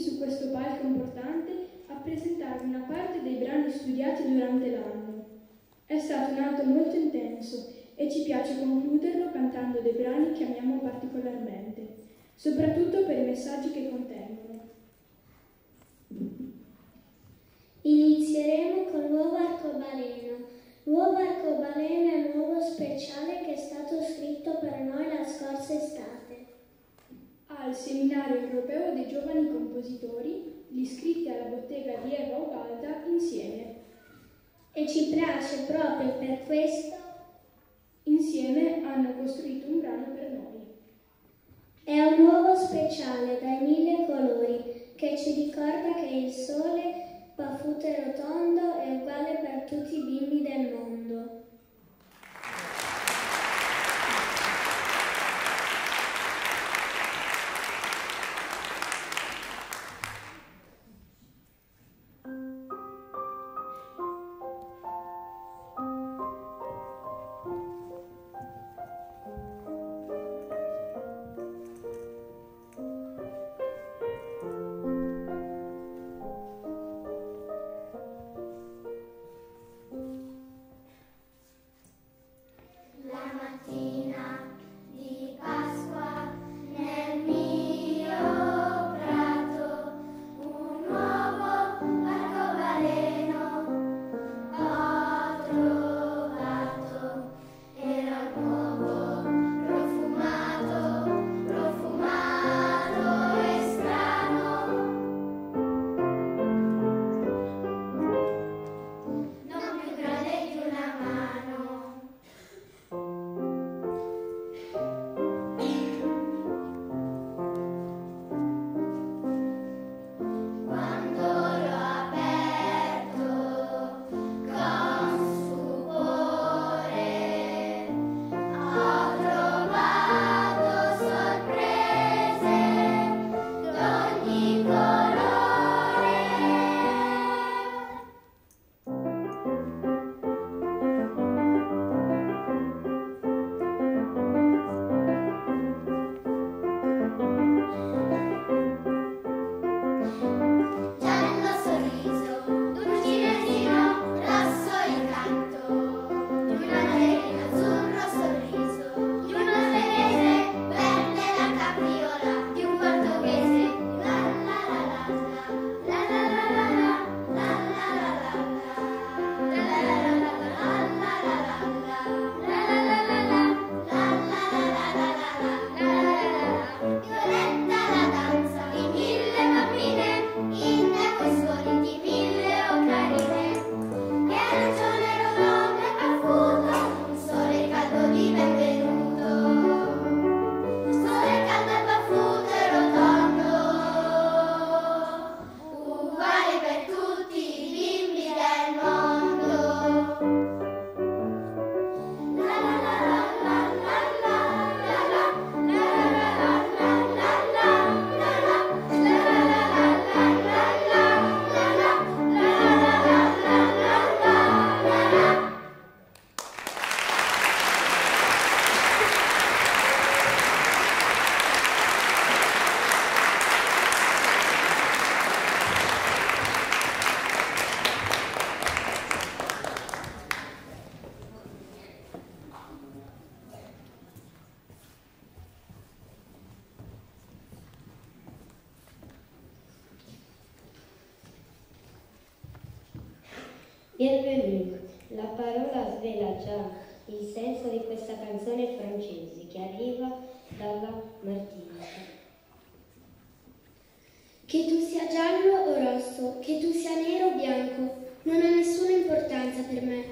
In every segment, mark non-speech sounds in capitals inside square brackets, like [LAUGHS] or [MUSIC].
su questo palco importante a presentarvi una parte dei brani studiati durante l'anno. È stato un atto molto intenso e ci piace concluderlo cantando dei brani che amiamo particolarmente, soprattutto per i messaggi che contengono. Inizieremo con l'uovo arcobaleno. L'uovo arcobaleno è un uovo speciale che è stato scritto per noi la scorsa estate. Al seminario europeo dei giovani compositori, gli iscritti alla bottega di Eva Ubalda insieme. E ci piace proprio per questo. Insieme hanno costruito un brano per noi. È un uovo speciale dai mille colori che ci ricorda che il sole Paffuto e è Bienvenue. La parola svela già il senso di questa canzone francese che arriva dalla Martinica. Che tu sia giallo o rosso, che tu sia nero o bianco, non ha nessuna importanza per me.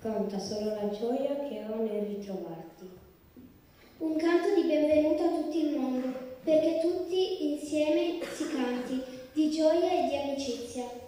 Conta solo la gioia che ho nel ritrovarti. Un canto di benvenuto a tutto il mondo, perché tutti insieme si canti di gioia e di amicizia.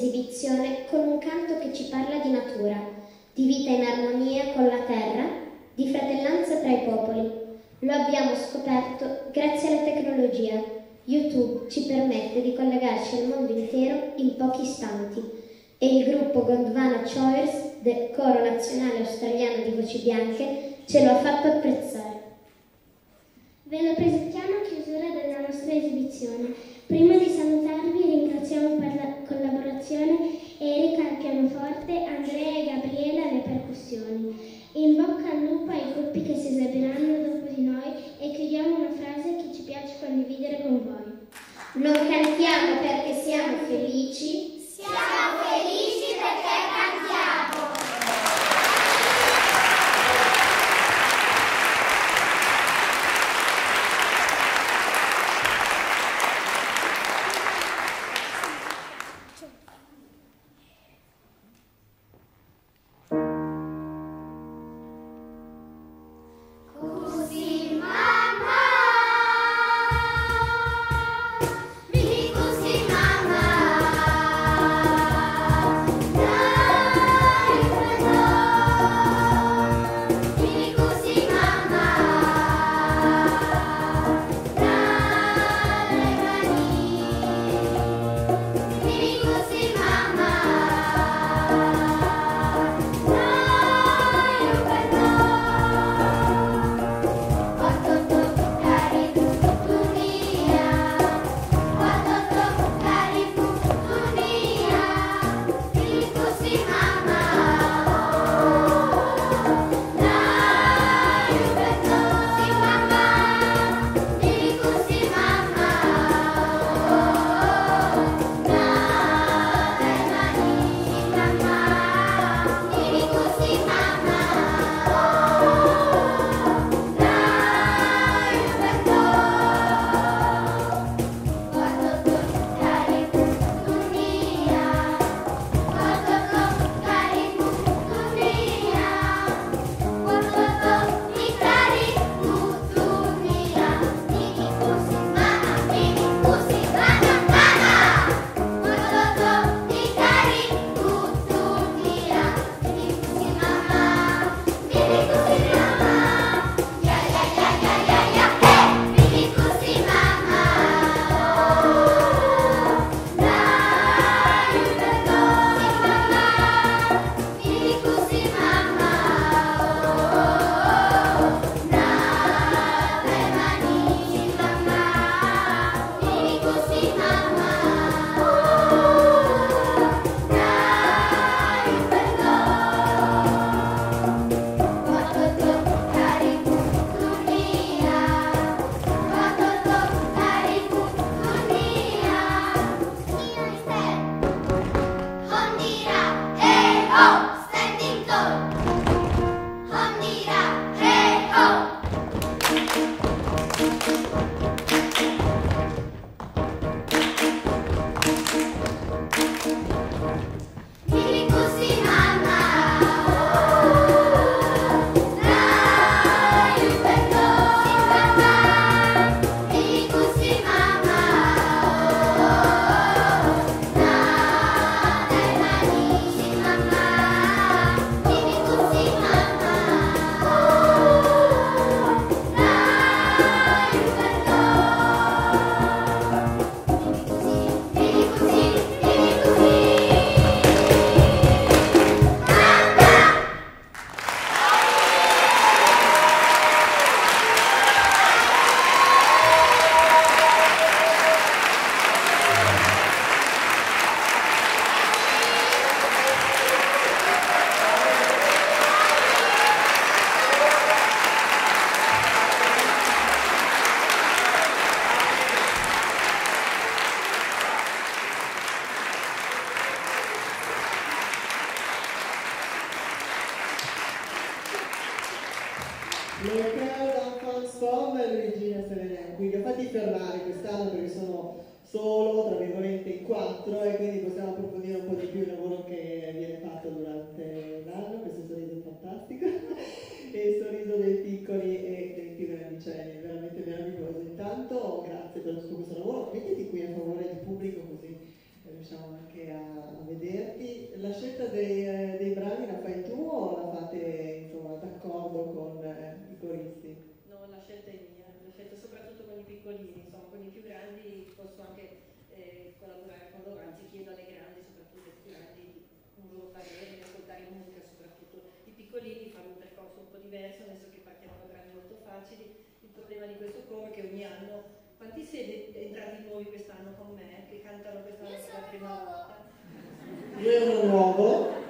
Esibizione con un canto che ci parla di natura, di vita in armonia con la terra, di fratellanza tra i popoli. Lo abbiamo scoperto grazie alla tecnologia. YouTube ci permette di collegarci al mondo intero in pochi istanti e il gruppo Gondwana Choirs del Coro Nazionale Australiano di Voci Bianche ce lo ha fatto apprezzare. Ve lo presentiamo a chiusura della nostra esibizione. Prima di salutarvi ringraziamo per la collaborazione Erika al pianoforte, Andrea e Gabriele alle percussioni. In bocca al lupo ai gruppi che si esibiranno dopo di noi e chiudiamo una frase che ci piace condividere con voi. Non solo, tra virgolette, in quattro e quindi possiamo approfondire un po' di più il lavoro che viene fatto durante l'anno, questo sorriso è fantastico, [LAUGHS] e il sorriso dei piccoli e dei più grandicelli, è veramente meraviglioso. Intanto grazie per tutto questo lavoro, mettiti qui a favore del pubblico così riusciamo dei, eh, dei brani la fai tu o la fate insomma, d'accordo con eh, i coristi? No, la scelta è mia, la scelta soprattutto con i piccolini, insomma con i più grandi posso anche eh, collaborare con loro, anzi chiedo alle grandi, soprattutto ai più grandi, un loro parere, di ascoltare musica, soprattutto i piccolini fanno un percorso un po' diverso, nel senso che partiamo da brani molto facili, il problema di questo coro è che ogni anno, quanti siete entrati nuovi quest'anno con me, che cantano quest'anno per la prima volta? Io ero nuovo,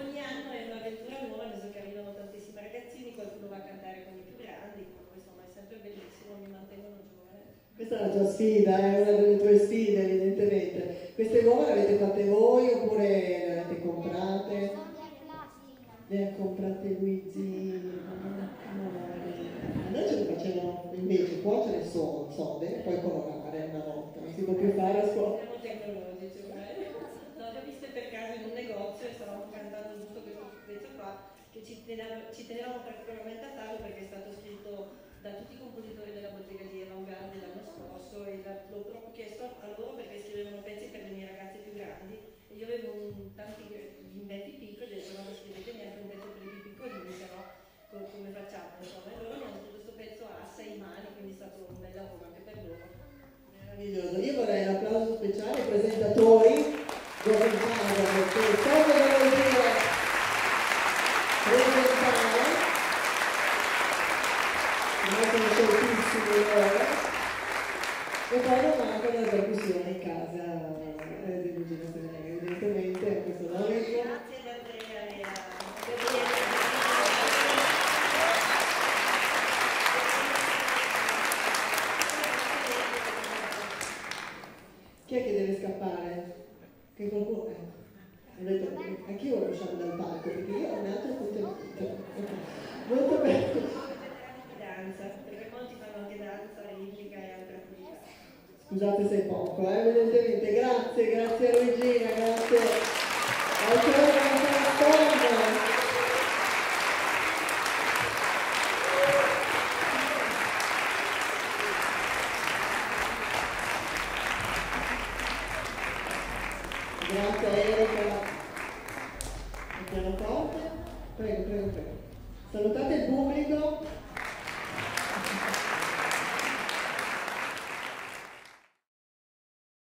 Ogni anno è un'avventura nuova, nel senso che arrivano tantissimi ragazzini, qualcuno va a cantare con i più grandi, comunque insomma è sempre bellissimo, mi mantengono giovane. Questa è la tua sfida, è una delle tue sfide evidentemente. Queste uova le avete fatte voi oppure le avete comprate? Le ha comprate Luigi? Noi ce le facevano invece cuocere so- sode e poi colorare una volta, non si può più fare a scuola. Siamo tecnologici ormai. No, le ho viste per caso in un negozio e stavamo cantando giusto questo pezzo qua, che ci tenevamo, ci tenevamo particolarmente a farlo perché è stato scritto da tutti i compositori della bottega di Evanguardia l'anno la- l'ho proprio chiesto a loro perché scrivevano pezzi per le mie ragazze più grandi e io avevo un- tanti bimbetti piccoli e ho detto no, scrivete un pezzo per i più piccolini, se no co- come facciamo? Insomma, e loro mi hanno scritto questo pezzo a sei mani, quindi è stato un bel lavoro anche per loro. Meraviglioso, io vorrei casa